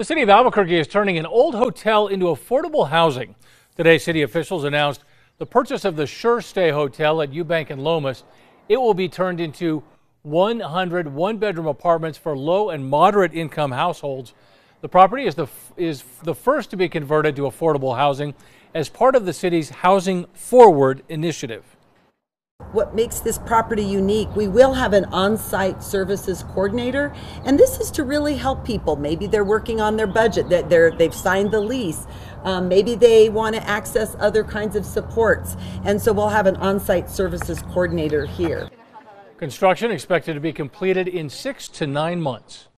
The city of Albuquerque is turning an old hotel into affordable housing. Today, city officials announced the purchase of the Sure Stay Hotel at Eubank and Lomas. It will be turned into 100 one bedroom apartments for low and moderate income households. The property is the, is the first to be converted to affordable housing as part of the city's Housing Forward initiative what makes this property unique. We will have an on site services coordinator, and this is to really help people. Maybe they're working on their budget, that they're, they've signed the lease. Um, maybe they want to access other kinds of supports. And so we'll have an on site services coordinator here. Construction expected to be completed in six to nine months.